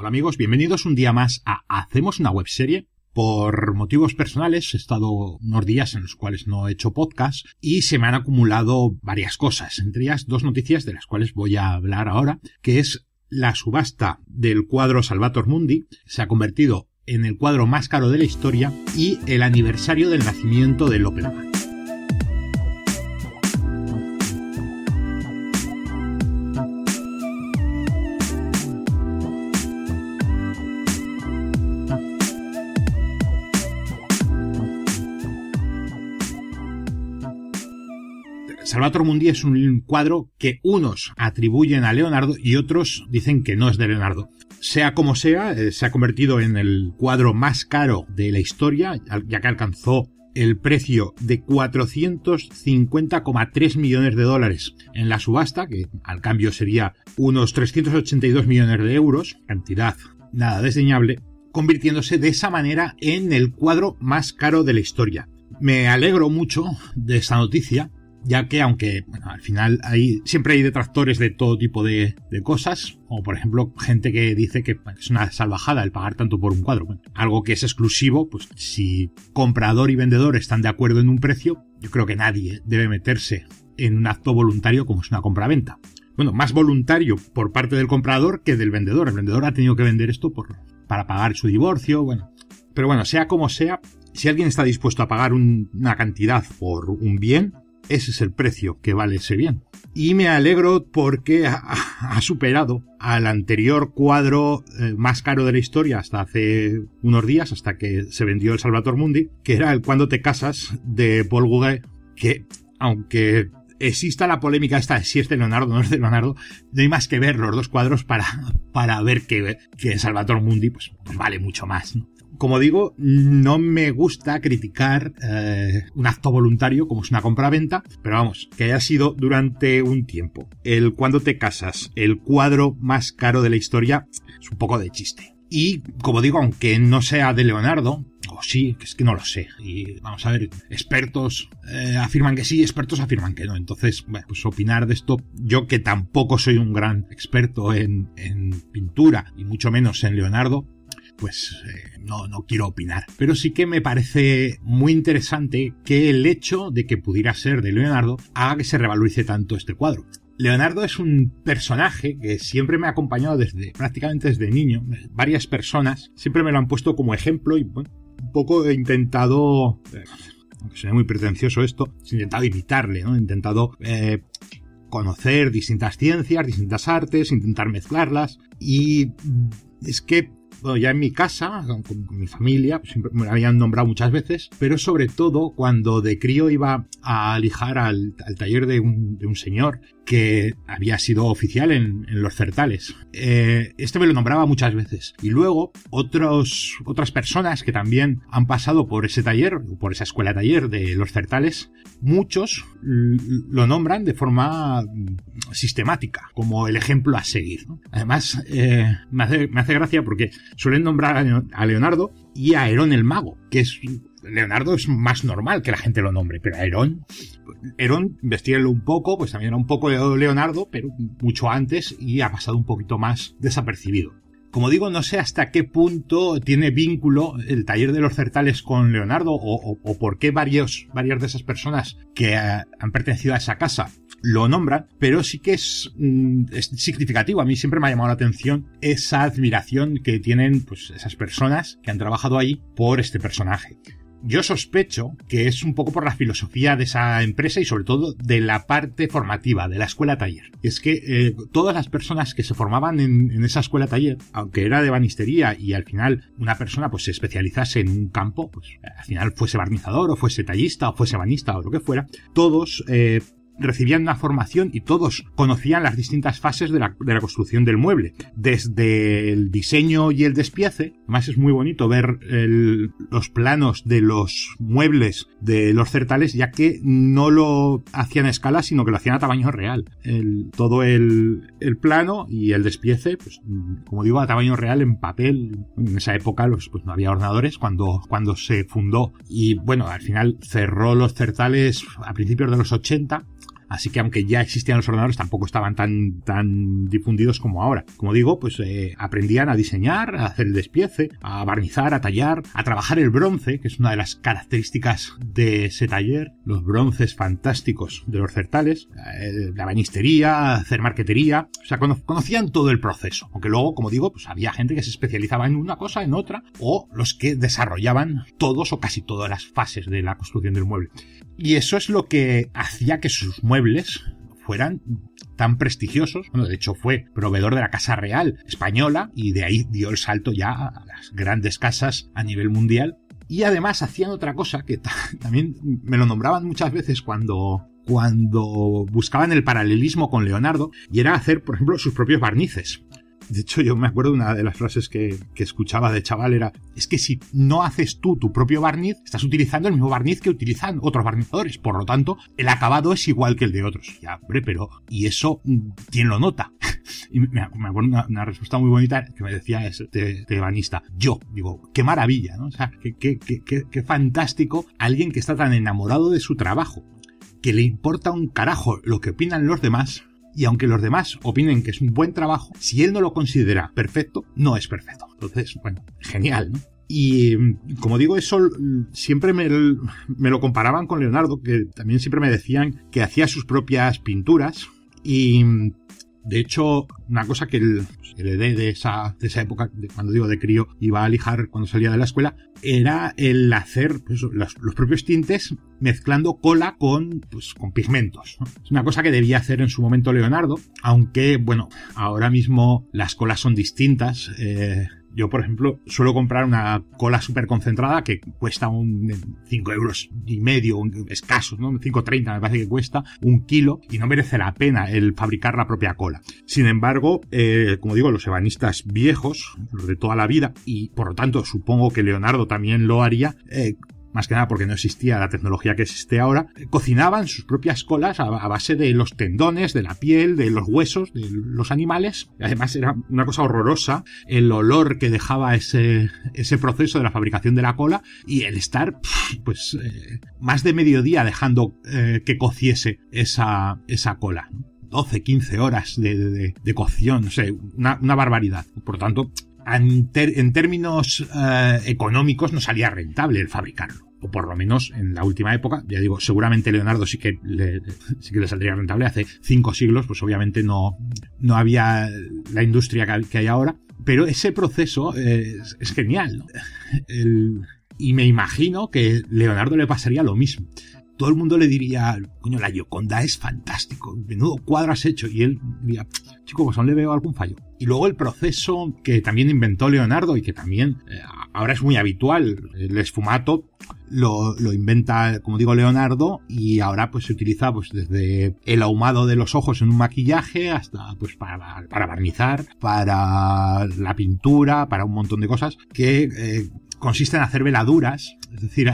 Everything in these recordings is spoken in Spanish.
Hola amigos, bienvenidos un día más a Hacemos una webserie. Por motivos personales he estado unos días en los cuales no he hecho podcast y se me han acumulado varias cosas, entre ellas dos noticias de las cuales voy a hablar ahora, que es la subasta del cuadro Salvator Mundi, se ha convertido en el cuadro más caro de la historia y el aniversario del nacimiento del Opera Salvator Mundi es un cuadro que unos atribuyen a Leonardo y otros dicen que no es de Leonardo. Sea como sea, eh, se ha convertido en el cuadro más caro de la historia, ya que alcanzó el precio de 450,3 millones de dólares en la subasta, que al cambio sería unos 382 millones de euros, cantidad nada desdeñable, convirtiéndose de esa manera en el cuadro más caro de la historia. Me alegro mucho de esta noticia, ya que aunque bueno, al final siempre hay detractores de todo tipo de, cosas, como por ejemplo gente que dice que es una salvajada el pagar tanto por un cuadro. algo que es exclusivo, pues si comprador y vendedor están de acuerdo en un precio, yo creo que nadie debe meterse en un acto voluntario como es una compra-venta. Bueno, más voluntario por parte del comprador que del vendedor. El vendedor ha tenido que vender esto por, para pagar su divorcio, bueno. Pero bueno, sea como sea, si alguien está dispuesto a pagar una cantidad por un bien, ese es el precio que vale ese bien. Y me alegro porque ha, superado al anterior cuadro eh, más caro de la historia hasta hace unos días, hasta que se vendió el Salvator Mundi, que era el Cuando te casas de Paul Gauguin, que aunque exista la polémica esta si es de Leonardo o no es de Leonardo, no hay más que ver los dos cuadros para, para ver que, que Salvator Mundi pues, pues vale mucho más. como digo, no me gusta criticar eh, un acto voluntario como es una compra-venta, pero vamos, que haya sido durante un tiempo el cuando te casas, el cuadro más caro de la historia, es un poco de chiste. Y como digo, aunque no sea de Leonardo, o sí, que es que no lo sé. Y vamos a ver, expertos eh, afirman que sí, expertos afirman que no. Entonces, bueno, pues opinar de esto, yo que tampoco soy un gran experto en, en pintura y mucho menos en Leonardo, pues eh, no, no quiero opinar. Pero sí que me parece muy interesante que el hecho de que pudiera ser de Leonardo haga que se revalorice tanto este cuadro. Leonardo es un personaje que siempre me ha acompañado desde prácticamente desde niño. Varias personas siempre me lo han puesto como ejemplo y un poco he intentado, eh, aunque sea muy pretencioso esto, he intentado imitarle, ¿no? He intentado eh, conocer distintas ciencias, distintas artes, intentar mezclarlas y es que ya en mi casa, con, mi familia, pues siempre me habían nombrado muchas veces, pero sobre todo cuando de crío iba a alijar al, taller de un, señor que había sido oficial en, los certales. Eh, este me lo nombraba muchas veces. Y luego otros, otras personas que también han pasado por ese taller, por esa escuela taller de los certales, muchos lo nombran de forma sistemática, como el ejemplo a seguir. Además, eh, me, hace, me hace gracia porque suelen nombrar a Leonardo y a Herón el Mago, que es Leonardo es más normal que la gente lo nombre, pero a Herón, Herón, investigalo un poco, pues también era un poco Leonardo, pero mucho antes y ha pasado un poquito más desapercibido. Como digo, no sé hasta qué punto tiene vínculo el taller de los certales con Leonardo o, por qué varios, varias de esas personas que eh, han pertenecido a esa casa lo nombran, pero sí que es, mm, es, significativo. A mí siempre me ha llamado la atención esa admiración que tienen pues, esas personas que han trabajado ahí por este personaje. Yo sospecho que es un poco por la filosofía de esa empresa y sobre todo de la parte formativa, de la escuela taller. Es que eh, todas las personas que se formaban en, esa escuela taller, aunque era de banistería y al final una persona pues se especializase en un campo, pues al final fuese barnizador o fuese tallista o fuese banista o lo que fuera, todos eh, recibían una formación y todos conocían las distintas fases de la, construcción del mueble. Desde el diseño y el despiece, además es muy bonito ver los planos de los muebles de los certales, ya que no lo hacían a escala, sino que lo hacían a tamaño real. todo el, plano y el despiece, pues, como digo, a tamaño real en papel. En esa época pues, no había ordenadores cuando, cuando se fundó. Y bueno, al final cerró los certales a principios de los 80 Así que aunque ya existían los ordenadores, tampoco estaban tan, tan difundidos como ahora. Como digo, pues eh, aprendían a diseñar, a hacer el despiece, a barnizar, a tallar, a trabajar el bronce, que es una de las características de ese taller, los bronces fantásticos de los certales, eh, la banistería, hacer marquetería, o sea, conocían todo el proceso. Aunque luego, como digo, pues había gente que se especializaba en una cosa, en otra, o los que desarrollaban todos o casi todas las fases de la construcción del mueble. Y eso es lo que hacía que sus muebles fueran tan prestigiosos. Bueno, de hecho fue proveedor de la Casa Real española y de ahí dio el salto ya a las grandes casas a nivel mundial. Y además hacían otra cosa que también me lo nombraban muchas veces cuando cuando buscaban el paralelismo con Leonardo y era hacer, por ejemplo, sus propios barnices. De hecho, yo me acuerdo una de las frases que, escuchaba de chaval era, es que si no haces tú tu propio barniz, estás utilizando el mismo barniz que utilizan otros barnizadores. Por lo tanto, el acabado es igual que el de otros. Ya, hombre, pero, ¿y eso quién lo nota? y me, acuerdo una, respuesta muy bonita que me decía este, este banista. Yo, digo, qué maravilla, ¿no? O sea, qué, qué, qué, qué fantástico alguien que está tan enamorado de su trabajo, que le importa un carajo lo que opinan los demás, y aunque los demás opinen que es un buen trabajo, si él no lo considera perfecto, no es perfecto. Entonces, bueno, genial. Y como digo, eso siempre me, lo comparaban con Leonardo, que también siempre me decían que hacía sus propias pinturas. Y de hecho, una cosa que el, de esa, de esa época, de cuando digo de crío, iba a lijar cuando salía de la escuela, era el hacer pues, los, propios tintes mezclando cola con, pues, con pigmentos. Es una cosa que debía hacer en su momento Leonardo, aunque, bueno, ahora mismo las colas son distintas. Eh, yo, por ejemplo, suelo comprar una cola súper concentrada que cuesta un 5 euros y medio, escasos, ¿no? 5,30 me parece que cuesta, un kilo, y no merece la pena el fabricar la propia cola. Sin embargo, eh, como digo, los ebanistas viejos, los de toda la vida, y por lo tanto supongo que Leonardo también lo haría, eh, más que nada porque no existía la tecnología que existe ahora, cocinaban sus propias colas a, base de los tendones, de la piel, de los huesos de los animales. Además era una cosa horrorosa el olor que dejaba ese, ese proceso de la fabricación de la cola y el estar pues eh, más de mediodía dejando eh, que cociese esa, esa cola. 12, 15 horas de, cocción, no sé, una, barbaridad. Por tanto, en, términos eh, económicos no salía rentable el fabricarlo. O por lo menos en la última época, ya digo, seguramente Leonardo sí que le, sí que le saldría rentable. Hace cinco siglos, pues obviamente no, no había la industria que hay ahora. Pero ese proceso es, genial. y me imagino que Leonardo le pasaría lo mismo todo el mundo le diría, coño, la Gioconda es fantástico, menudo cuadro has hecho. Y él diría, chico, pues aún le veo algún fallo. Y luego el proceso que también inventó Leonardo y que también eh, ahora es muy habitual, el esfumato lo, inventa, como digo, Leonardo y ahora pues se utiliza pues desde el ahumado de los ojos en un maquillaje hasta pues para, para barnizar, para la pintura, para un montón de cosas que eh, consiste en hacer veladuras, es decir,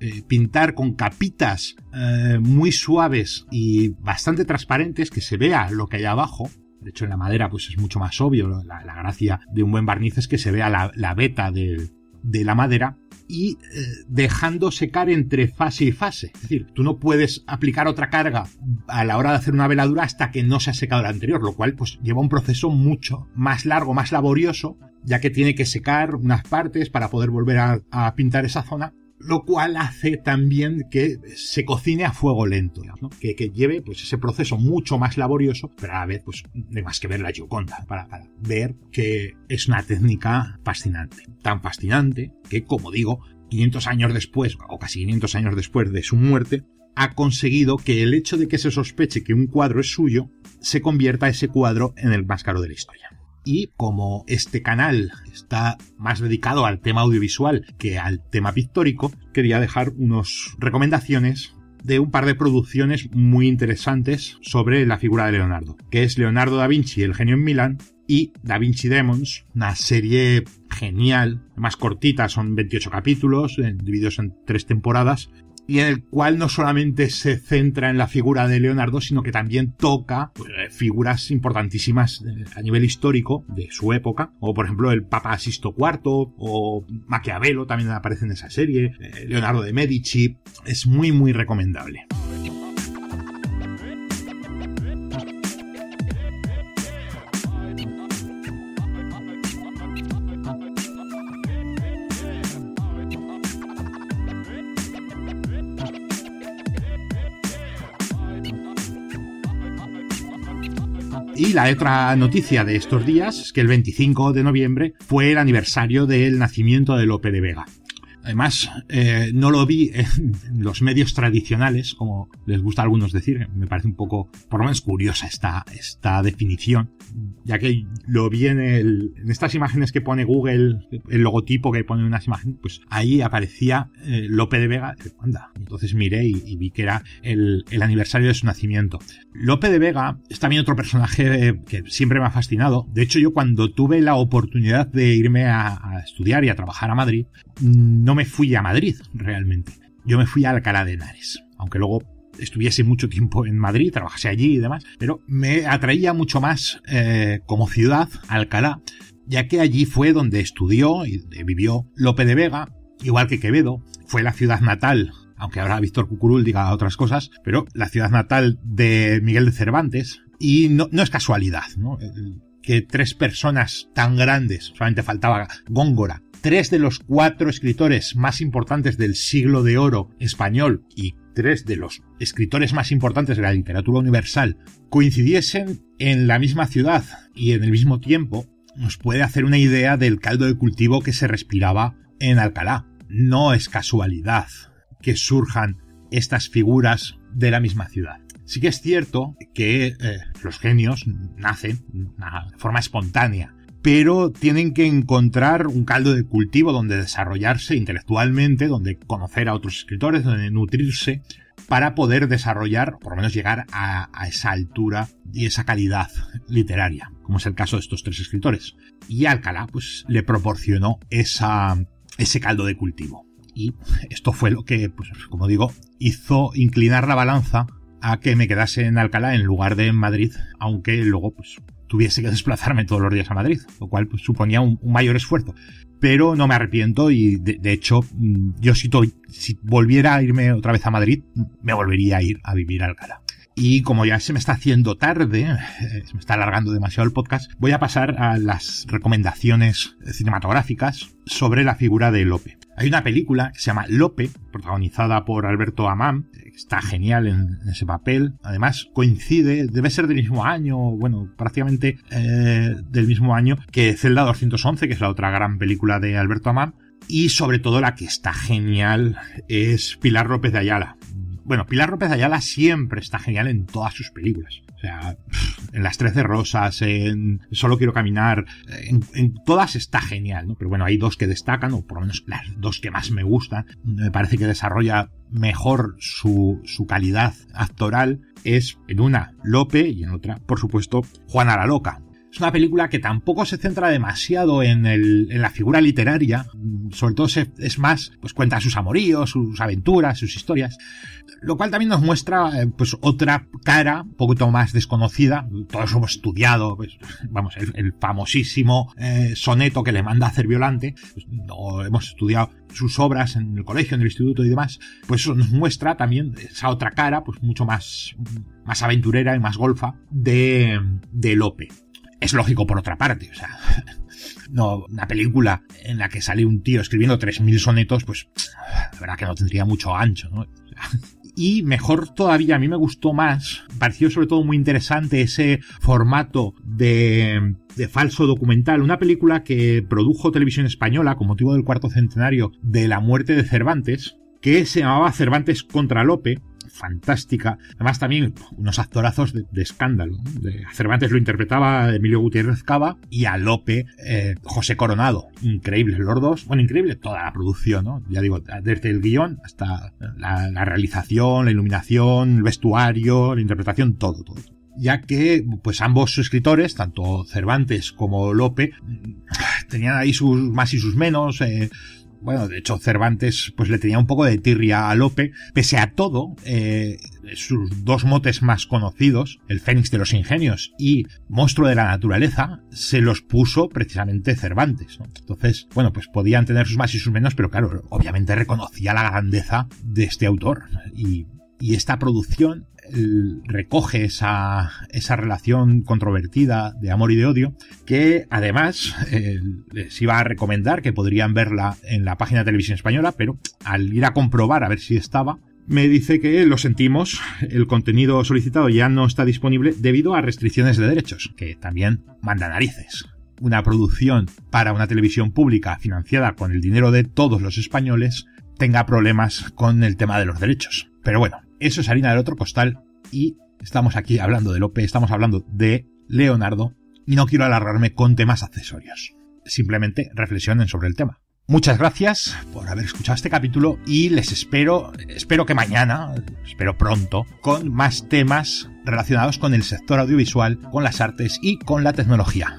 eh, pintar con capitas eh, muy suaves y bastante transparentes que se vea lo que hay abajo. De hecho, en la madera pues es mucho más obvio. La, gracia de un buen barniz es que se vea la, la veta de, la madera y eh, dejando secar entre fase y fase. Es decir, tú no puedes aplicar otra carga a la hora de hacer una veladura hasta que no se ha secado la anterior, lo cual pues lleva un proceso mucho más largo, más laborioso ya que tiene que secar unas partes para poder volver a, pintar esa zona lo cual hace también que se cocine a fuego lento, que, lleve pues ese proceso mucho más laborioso, pero a la vez pues no más que ver la Gioconda para, para, ver que es una técnica fascinante, tan fascinante que como digo, 500 años después o casi 500 años después de su muerte, ha conseguido que el hecho de que se sospeche que un cuadro es suyo se convierta ese cuadro en el más caro de la historia. Y como este canal está más dedicado al tema audiovisual que al tema pictórico, quería dejar unas recomendaciones de un par de producciones muy interesantes sobre la figura de Leonardo, que es Leonardo da Vinci, el genio en Milán, y Da Vinci Demons, una serie genial, más cortita, son 28 capítulos, divididos en tres temporadas, y en el cual no solamente se centra en la figura de Leonardo, sino que también toca pues, figuras importantísimas eh, a nivel histórico de su época, o por ejemplo el Papa Sisto IV, o Maquiavelo también aparece en esa serie, eh, Leonardo de Medici, es muy muy recomendable. Y la otra noticia de estos días es que el 25 de noviembre fue el aniversario del nacimiento de Lope de Vega. Además, eh, no lo vi en los medios tradicionales, como les gusta a algunos decir. Me parece un poco, por lo menos curiosa esta, esta definición, ya que lo vi en, estas imágenes que pone Google, el logotipo que pone unas imágenes, pues ahí aparecía eh, Lope de Vega. Anda, entonces miré y, vi que era el, el, aniversario de su nacimiento. Lope de Vega es también otro personaje que siempre me ha fascinado. De hecho, yo cuando tuve la oportunidad de irme a, a estudiar y a trabajar a Madrid, no me fui a Madrid realmente. Yo me fui a Alcalá de Henares. Aunque luego estuviese mucho tiempo en Madrid, trabajase allí y demás, pero me atraía mucho más eh, como ciudad Alcalá, ya que allí fue donde estudió y vivió Lope de Vega, igual que Quevedo, fue la ciudad natal, aunque ahora Víctor Cucurul diga otras cosas, pero la ciudad natal de Miguel de Cervantes, y no, no es casualidad, ¿no? que tres personas tan grandes, solamente faltaba Góngora, tres de los cuatro escritores más importantes del siglo de oro español y tres de los escritores más importantes de la literatura universal coincidiesen en la misma ciudad y en el mismo tiempo, nos puede hacer una idea del caldo de cultivo que se respiraba en Alcalá. No es casualidad que surjan estas figuras de la misma ciudad. Sí que es cierto que eh, los genios nacen de forma espontánea pero tienen que encontrar un caldo de cultivo donde desarrollarse intelectualmente, donde conocer a otros escritores, donde nutrirse, para poder desarrollar, por lo menos llegar a, esa altura y esa calidad literaria, como es el caso de estos tres escritores. Y Alcalá, pues, le proporcionó ese caldo de cultivo. Y esto fue lo que, pues, como digo, hizo inclinar la balanza a que me quedase en Alcalá en lugar de en Madrid, aunque luego, pues, tuviese que desplazarme todos los días a Madrid, lo cual pues, suponía un, mayor esfuerzo. Pero no me arrepiento y de, hecho mm, yo si, si volviera a irme otra vez a Madrid, me volvería a ir a vivir a Alcalá. Y como ya se me está haciendo tarde, eh, se me está alargando demasiado el podcast, voy a pasar a las recomendaciones cinematográficas sobre la figura de Lope. Hay una película que se llama Lope, protagonizada por Alberto Amán, está genial en, ese papel. Además, coincide, debe ser del mismo año, bueno, prácticamente eh, del mismo año que Zelda 211, que es la otra gran película de Alberto Amán. Y sobre todo la que está genial es Pilar López de Ayala. Bueno, Pilar López Ayala siempre está genial en todas sus películas sea, en las Trece Rosas, en Solo Quiero Caminar, en, todas está genial, ¿no? Pero bueno, hay dos que destacan, o por lo menos las dos que más me gustan. Me parece que desarrolla mejor su, su calidad actoral. Es en una Lope y en otra, por supuesto, Juana la Loca. Es una película que tampoco se centra demasiado en, la figura literaria, sobre todo es más, pues cuenta sus amoríos, sus aventuras, sus historias, lo cual también nos muestra pues pues otra cara, un poquito más desconocida, todos hemos estudiado, pues, vamos, el, famosísimo eh, soneto que le manda a hacer Violante, pues, hemos estudiado sus obras en el colegio, en el instituto y demás, pues eso nos muestra también esa otra cara, pues mucho más, más aventurera y más golfa de, de Lope es lógico por otra parte, o sea, no, una película en la que sale un tío escribiendo 3.000 sonetos, pues la verdad que no tendría mucho ancho, ¿no? y mejor todavía, a mí me gustó más, pareció sobre todo muy interesante ese formato de, de falso documental, una película que produjo Televisión Española con motivo del cuarto centenario de la muerte de Cervantes, que se llamaba Cervantes contra Lope, fantástica. Además, también unos actorazos de, escándalo. De Cervantes lo interpretaba Emilio Gutiérrez Cava y a Lope eh, José Coronado. Increíbles los dos. Bueno, increíble toda la producción, ¿no? Ya digo, desde el guion hasta la, realización, la iluminación, el vestuario, la interpretación, todo, todo ya que pues ambos escritores, tanto Cervantes como Lope, tenían ahí sus más y sus menos, eh, bueno, de hecho Cervantes pues le tenía un poco de tirria a Lope, pese a todo, eh, sus dos motes más conocidos, el Fénix de los Ingenios y Monstruo de la Naturaleza, se los puso precisamente Cervantes. Entonces, bueno, pues podían tener sus más y sus menos, pero claro, obviamente reconocía la grandeza de este autor y y esta producción recoge esa, esa relación controvertida de amor y de odio, que además eh, les iba a recomendar que podrían verla en la página de televisión española, pero al ir a comprobar a ver si estaba, me dice que lo sentimos, el contenido solicitado ya no está disponible debido a restricciones de derechos, que también manda narices. Una producción para una televisión pública financiada con el dinero de todos los españoles tenga problemas con el tema de los derechos. Pero bueno, eso es harina del otro costal y estamos aquí hablando de Lope, estamos hablando de Leonardo y no quiero alargarme con temas accesorios. Simplemente reflexionen sobre el tema. Muchas gracias por haber escuchado este capítulo y les espero, espero que mañana, espero pronto, con más temas relacionados con el sector audiovisual, con las artes y con la tecnología.